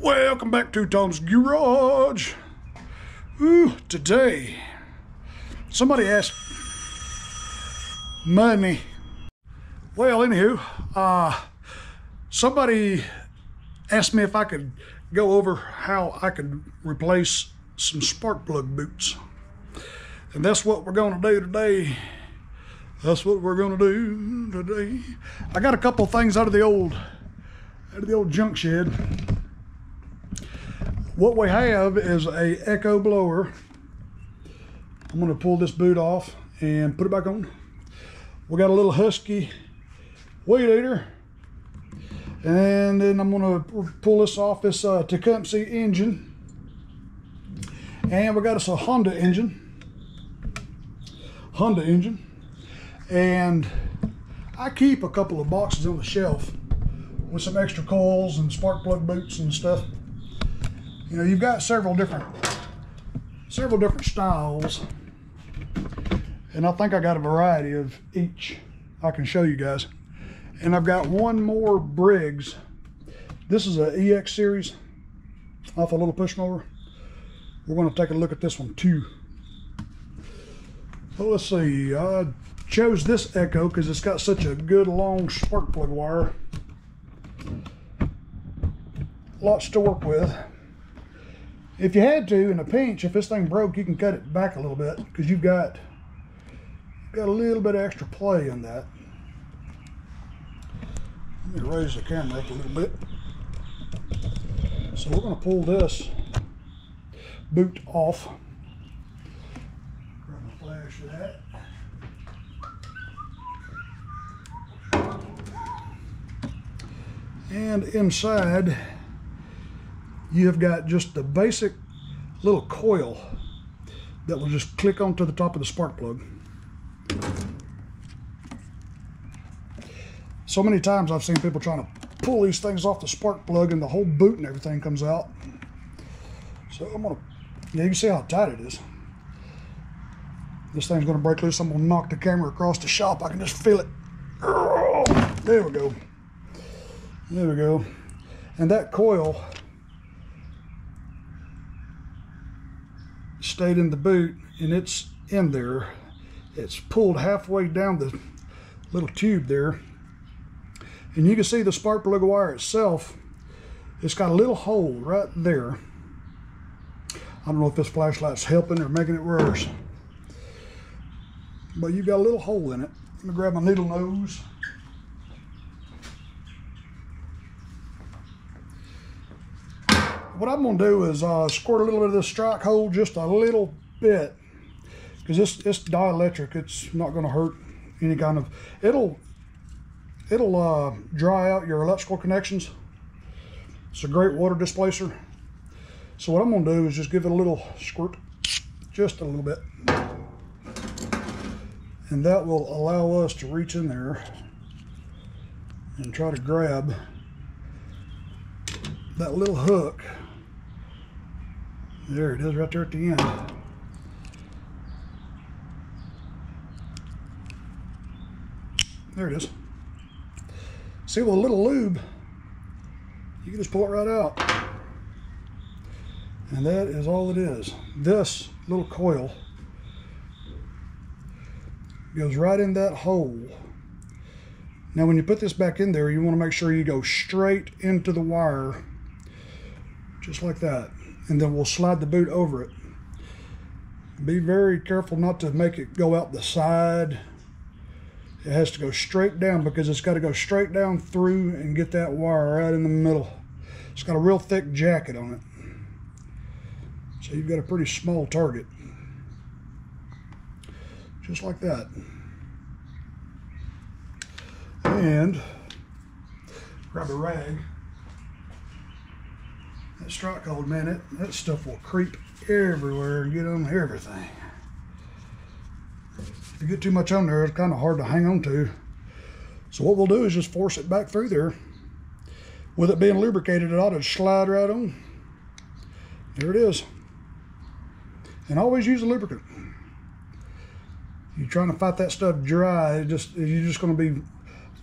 Welcome back to Tom's Garage. Ooh, today, somebody asked money. Well, anywho, uh, somebody asked me if I could go over how I could replace some spark plug boots. And that's what we're going to do today. That's what we're going to do today. I got a couple things out of the old out of the old junk shed. What we have is a Echo blower. I'm going to pull this boot off and put it back on. We got a little Husky weed eater. And then I'm going to pull this off this uh, Tecumseh engine. And we got us a Honda engine. Honda engine. And I keep a couple of boxes on the shelf with some extra coils and spark plug boots and stuff. You know, you've got several different, several different styles. And I think I got a variety of each I can show you guys. And I've got one more Briggs. This is a EX series off a little push mower. We're going to take a look at this one too. So let's see. I chose this Echo because it's got such a good long spark plug wire. Lots to work with. If you had to, in a pinch, if this thing broke, you can cut it back a little bit because you've got got a little bit of extra play in that. Let me raise the camera up a little bit. So we're going to pull this boot off. Grab a flash of that. And inside, you have got just the basic little coil that will just click onto the top of the spark plug. So many times I've seen people trying to pull these things off the spark plug and the whole boot and everything comes out. So I'm gonna, yeah, you can see how tight it is. This thing's gonna break loose. I'm gonna knock the camera across the shop. I can just feel it. There we go. There we go. And that coil stayed in the boot and it's in there. It's pulled halfway down the little tube there. And you can see the spark plug wire itself. It's got a little hole right there. I don't know if this flashlight's helping or making it worse. But you've got a little hole in it. Let me grab my needle nose. What I'm gonna do is uh, squirt a little bit of this StrikeHold just a little bit because this it's dielectric. It's not gonna hurt any kind of it'll it'll uh, dry out your electrical connections. It's a great water displacer. So what I'm gonna do is just give it a little squirt just a little bit. And that will allow us to reach in there and try to grab that little hook there it is right there at the end. There it is. See with a little lube, you can just pull it right out. And that is all it is. This little coil goes right in that hole. Now when you put this back in there, you want to make sure you go straight into the wire, just like that and then we'll slide the boot over it. Be very careful not to make it go out the side. It has to go straight down because it's got to go straight down through and get that wire right in the middle. It's got a real thick jacket on it. So you've got a pretty small target. Just like that. And grab a rag that StrikeHold, man, that, that stuff will creep everywhere and get on everything. If you get too much on there, it's kind of hard to hang on to. So what we'll do is just force it back through there. With it being lubricated, it ought to slide right on. There it is. And always use a lubricant. You're trying to fight that stuff dry, just you're just going to be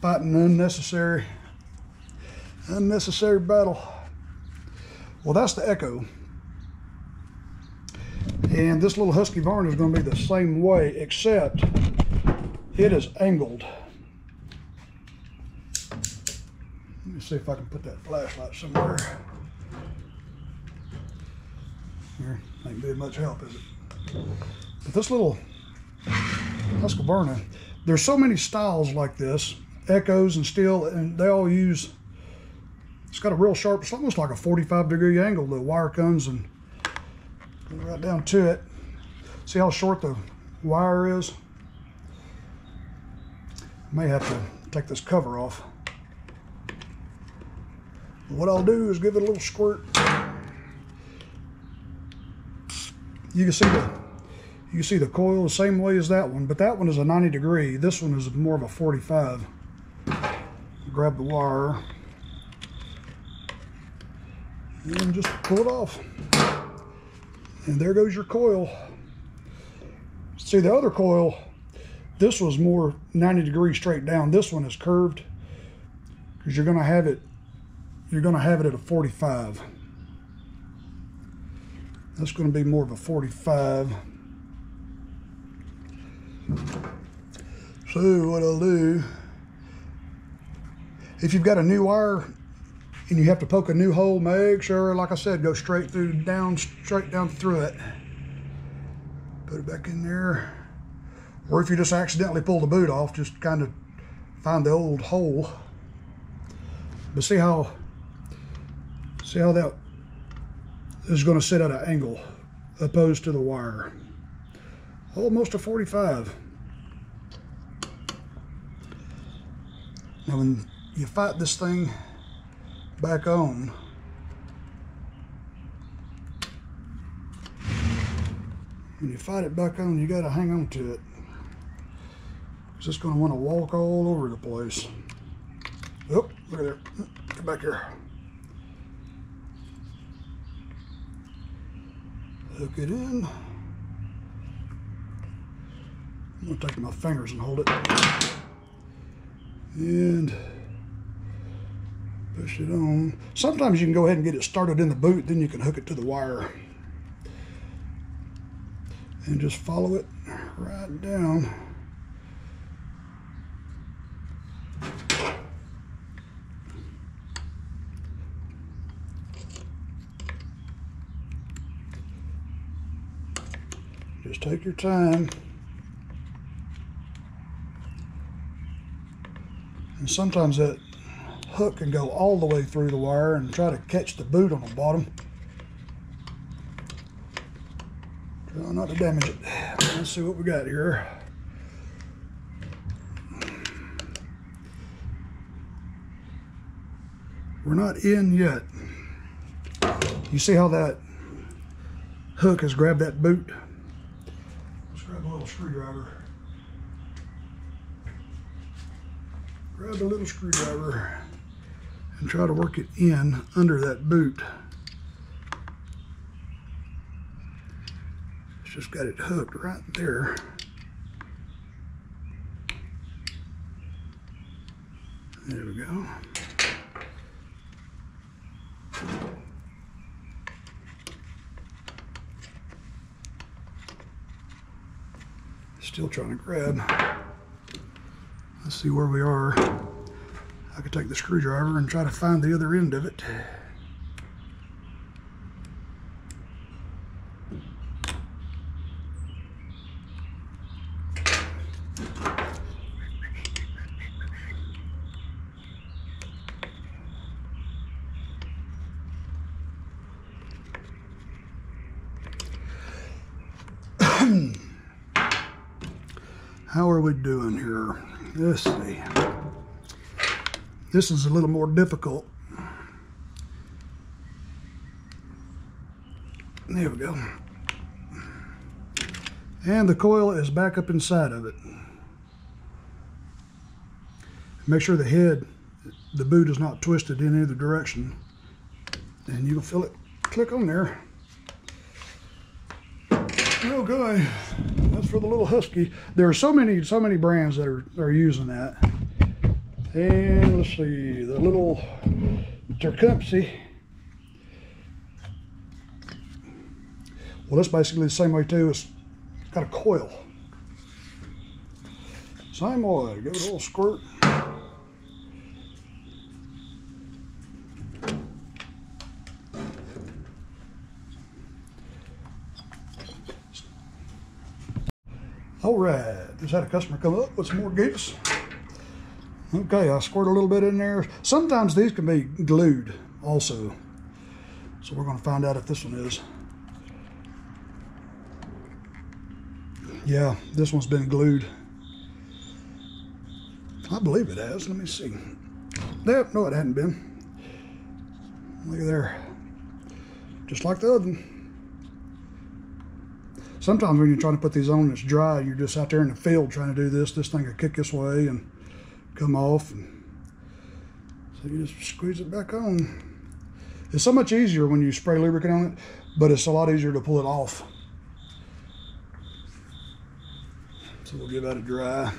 fighting unnecessary, unnecessary battle. Well, that's the Echo. And this little Husqvarna is going to be the same way, except it is angled. Let me see if I can put that flashlight somewhere. Here, ain't be much help, is it? But this little Husqvarna, there's so many styles like this, Echoes and Stihl, and they all use, it's got a real sharp, it's almost like a 45 degree angle. The wire comes and right down to it. See how short the wire is? May have to take this cover off. What I'll do is give it a little squirt. You can see the you see the coil the same way as that one, but that one is a 90 degree. This one is more of a 45. Grab the wire and just pull it off. And there goes your coil. See the other coil, this was more 90 degrees straight down. This one is curved because you're gonna have it, you're gonna have it at a 45. That's gonna be more of a 45. So what I'll do, if you've got a new wire and you have to poke a new hole, make sure, like I said, go straight through, down, straight down through it. Put it back in there. Or if you just accidentally pull the boot off, just kind of find the old hole. But see how, see how that is going to sit at an angle opposed to the wire. Almost a 45. Now when you fight this thing back on. When you fight it back on, you got to hang on to it. Because it's going to want to walk all over the place. Oh, look at there. Get back here. Hook it in. I'm going to take my fingers and hold it. And push it on. Sometimes you can go ahead and get it started in the boot, then you can hook it to the wire. And just follow it right down. Just take your time. And sometimes that hook can go all the way through the wire and try to catch the boot on the bottom. Try not to damage it. Let's see what we got here. We're not in yet. You see how that hook has grabbed that boot? Let's grab a little screwdriver. Grab a little screwdriver and try to work it in under that boot. It's just got it hooked right there. There we go. Still trying to grab. Let's see where we are. I could take the screwdriver and try to find the other end of it. How are we doing here? Let's see. This is a little more difficult. There we go. And the coil is back up inside of it. Make sure the head, the boot is not twisted in either direction. And you can feel it click on there. Oh Okay, that's for the little Husky. There are so many, so many brands that are, are using that. And let's see, the little Tecumseh. Well, it's basically the same way too. It's got a coil. Same way, give it a little squirt. All right, just had a customer come up with some more goose. Okay, I squirt a little bit in there. Sometimes these can be glued also. So we're gonna find out if this one is. Yeah, this one's been glued. I believe it has. Let me see. Yep, no, it hadn't been. Look at there. Just like the other one. Sometimes when you're trying to put these on, it's dry. You're just out there in the field trying to do this. This thing will kick this way and come off. So you just squeeze it back on. It's so much easier when you spray lubricant on it, but it's a lot easier to pull it off. So we'll give that a dry.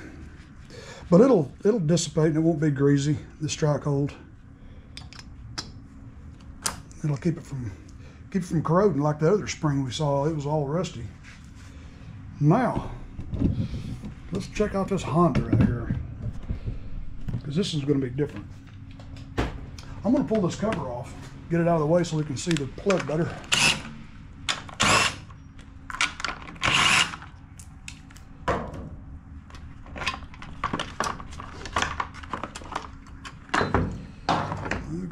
But it'll it'll dissipate and it won't be greasy, the StrikeHold. It'll keep it from keep it from corroding like the other spring we saw. It was all rusty. Now, let's check out this Honda right here. Because this is going to be different. I'm going to pull this cover off, get it out of the way so we can see the plug better.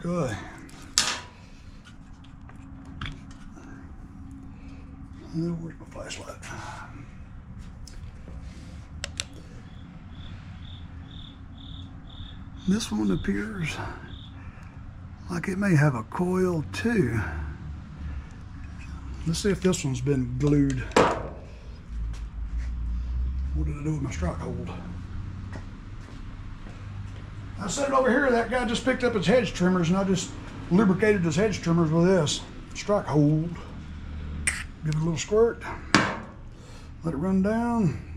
Okay. Where's my flashlight? This one appears like it may have a coil too. Let's see if this one's been glued. What did I do with my StrikeHold? I it over here. That guy just picked up his hedge trimmers and I just lubricated his hedge trimmers with this StrikeHold. Give it a little squirt. Let it run down.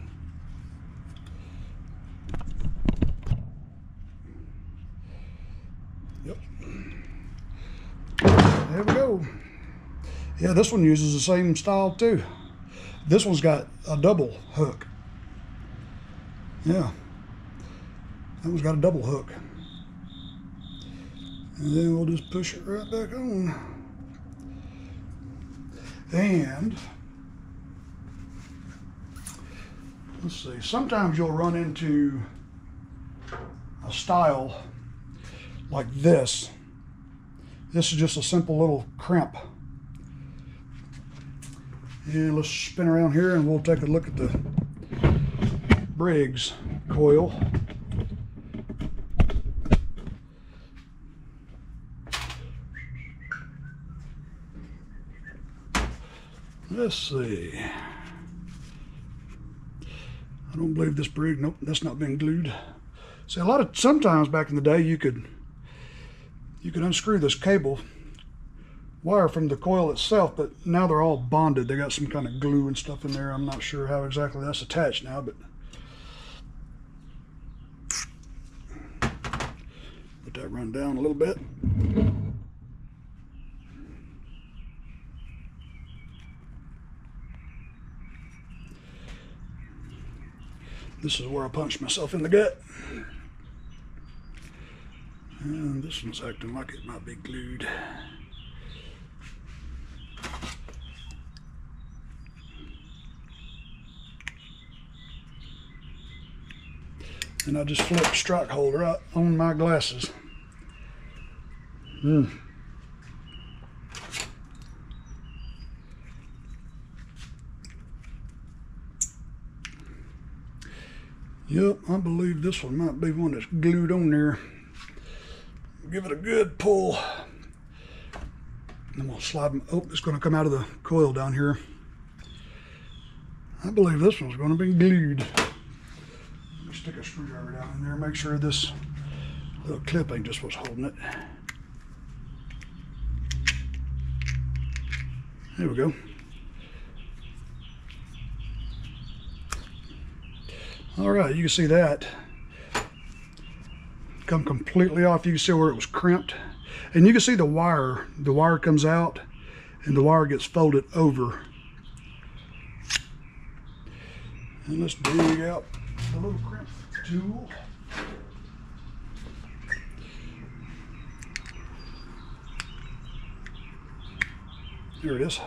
Yep. There we go. Yeah, this one uses the same style too. This one's got a double hook. Yeah. That one's got a double hook. And then we'll just push it right back on. And let's see, sometimes you'll run into a style like this. This is just a simple little crimp. And let's spin around here and we'll take a look at the Briggs coil. Let's see. I don't believe this Briggs, nope, that's not been glued. See, a lot of, sometimes back in the day, you could, you could unscrew this cable wire from the coil itself, but now they're all bonded. They got some kind of glue and stuff in there. I'm not sure how exactly that's attached now, but let that run down a little bit. This is where I punched myself in the gut. And this one's acting like it might be glued. And I just the strike holder right on my glasses. Hmm. Yep, I believe this one might be one that's glued on there. Give it a good pull. And we'll slide them. Oh, it's going to come out of the coil down here. I believe this one's going to be glued. Stick a screwdriver down in there. Make sure this little clip ain't just what's holding it. There we go. All right, you can see that come completely off. You can see where it was crimped. And you can see the wire, the wire comes out and the wire gets folded over And let's dig out the little crimp tool. There it is.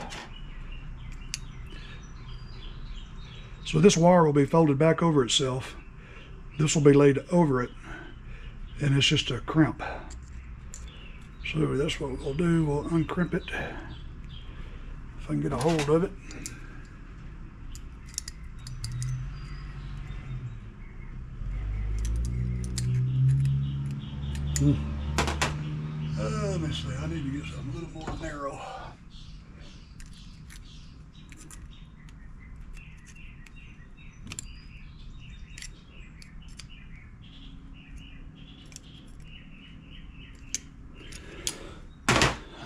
So this wire will be folded back over itself. This will be laid over it and it's just a crimp. So that's what we'll do. We'll uncrimp it if I can get a hold of it. Hmm. Uh, let me see. I need to get something a little more narrow.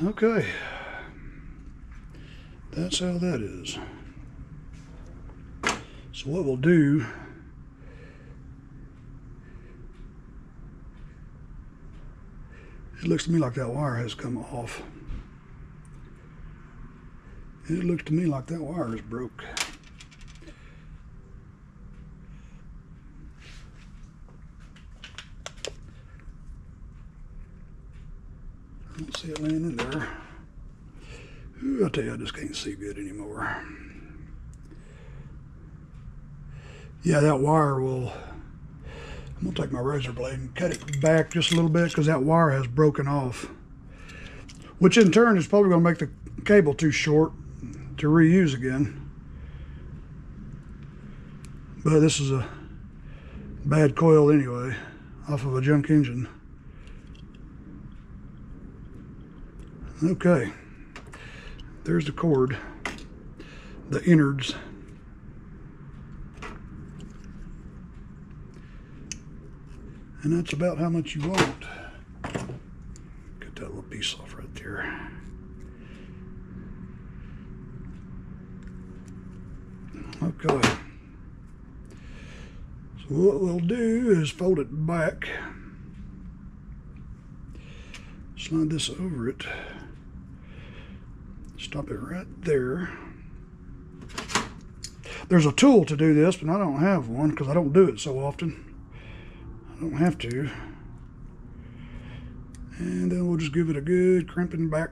Okay. That's how that is. So what we'll do It looks to me like that wire has come off. It looks to me like that wire is broke. I don't see it laying in there. Ooh, I tell you, I just can't see good anymore. Yeah, that wire will, I'm gonna take my razor blade and cut it back just a little bit because that wire has broken off. Which in turn is probably gonna make the cable too short to reuse again. But this is a bad coil anyway, off of a junk engine. Okay, there's the cord, the innards. And that's about how much you want. Cut that little piece off right there. Okay. So what we'll do is fold it back. Slide this over it. Stop it right there. There's a tool to do this, but I don't have one because I don't do it so often. I don't have to. And then we'll just give it a good crimping back.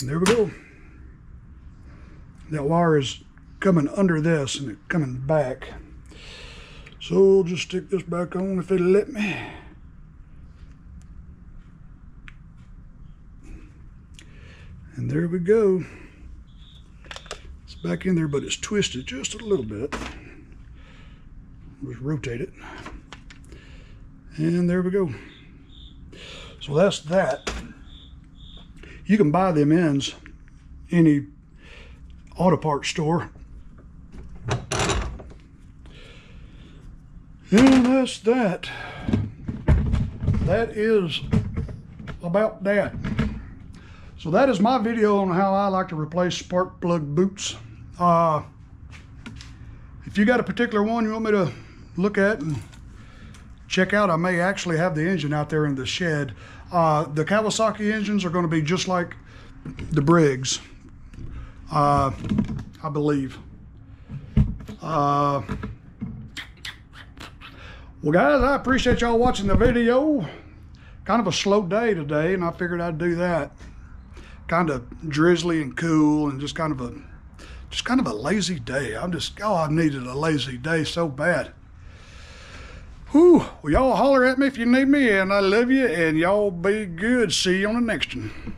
And there we go. That wire is coming under this and it coming back. So we'll just stick this back on if it'll let me. And there we go. It's back in there, but it's twisted just a little bit. Just rotate it. And there we go. So that's that. You can buy them ends any auto parts store. And that's that. That is about that. So that is my video on how I like to replace spark plug boots. Uh, if you got a particular one you want me to look at and check out, I may actually have the engine out there in the shed. Uh, the Kawasaki engines are going to be just like the Briggs, uh, I believe. Uh, well, guys, I appreciate y'all watching the video. Kind of a slow day today, and I figured I'd do that. Kind of drizzly and cool, and just kind of a, just kind of a lazy day. I'm just, oh, I needed a lazy day so bad. Whew. Well, y'all holler at me if you need me, and I love you, and y'all be good. See you on the next one.